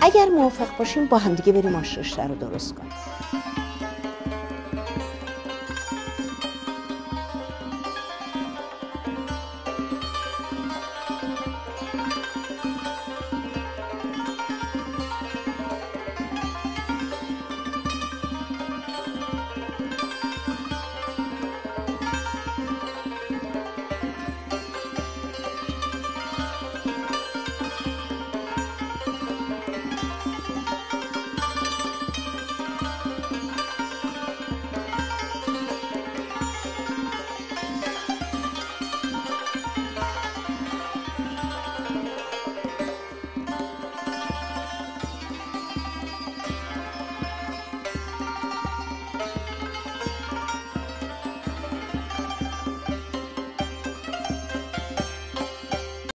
اگر موافق باشیم با همدیگه بریم آشرشته رو درست کنیم.